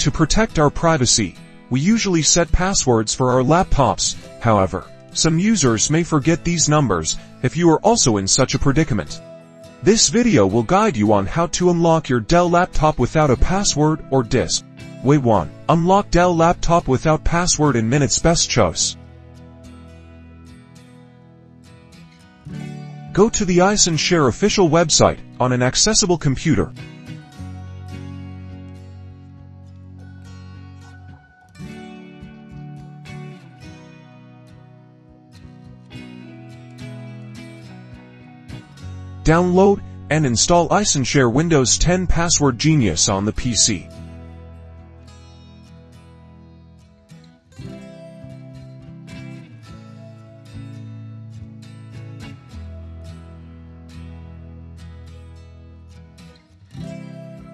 To protect our privacy, we usually set passwords for our laptops, however, some users may forget these numbers if you are also in such a predicament. This video will guide you on how to unlock your Dell laptop without a password or disk. Way 1. Unlock Dell laptop without password in minutes best choice. Go to the iSunshare official website on an accessible computer. Download and install iSunshare Windows 10 Password Genius on the PC.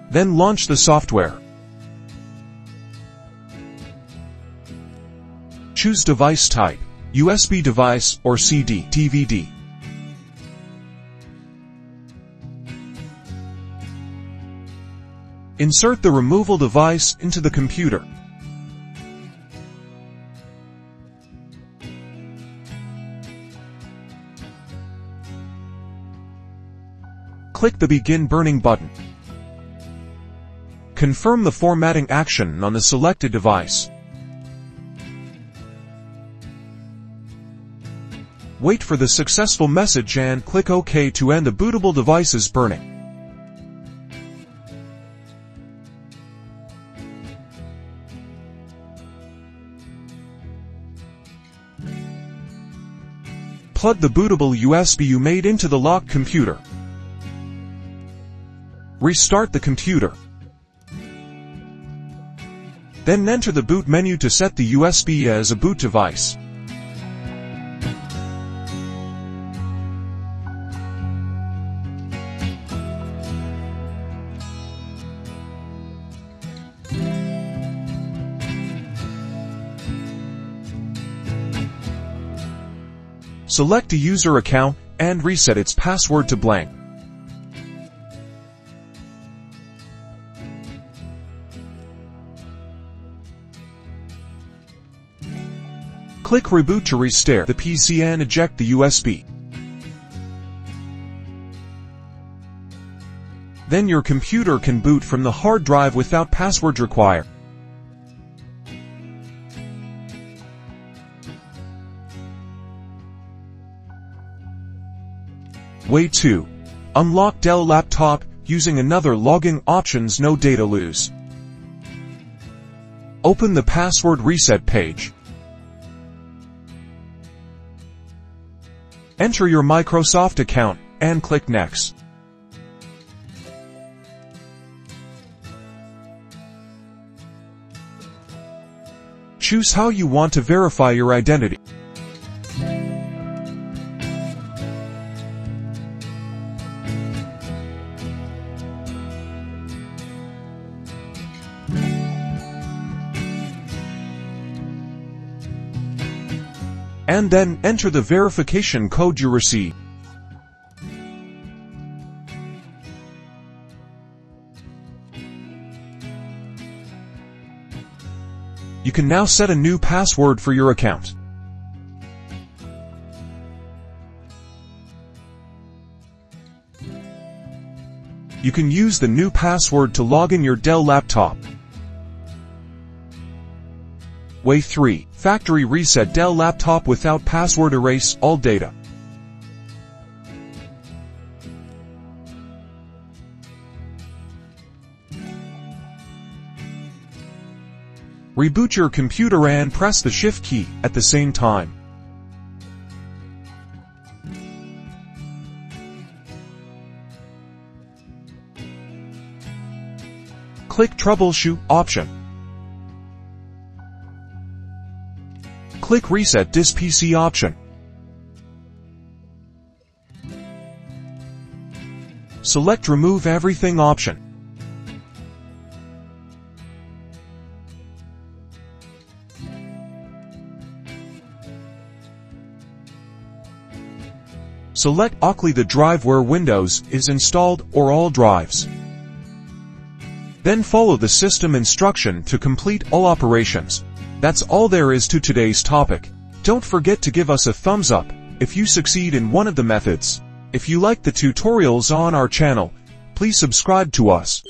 Then launch the software. Choose device type, USB device or CD, DVD. Insert the removal device into the computer. Click the Begin Burning button. Confirm the formatting action on the selected device. Wait for the successful message and click OK to end the bootable device's burning. Plug the bootable USB you made into the locked computer. Restart the computer. Then enter the boot menu to set the USB as a boot device. Select a user account and reset its password to blank. Click Reboot to restart the PC and eject the USB. Then your computer can boot from the hard drive without password required. Way 2. Unlock Dell laptop using another logging options no data lose. Open the password reset page. Enter your Microsoft account and click Next. Choose how you want to verify your identity. And then enter the verification code you receive. You can now set a new password for your account. You can use the new password to log in your Dell laptop. Way 3. Factory reset Dell laptop without password erase all data. Reboot your computer and press the shift key at the same time. Click Troubleshoot option. Click Reset This PC option. Select Remove Everything option. Select Ockley the drive where Windows is installed or all drives. Then follow the system instruction to complete all operations. That's all there is to today's topic. Don't forget to give us a thumbs up if you succeed in one of the methods. If you like the tutorials on our channel, please subscribe to us.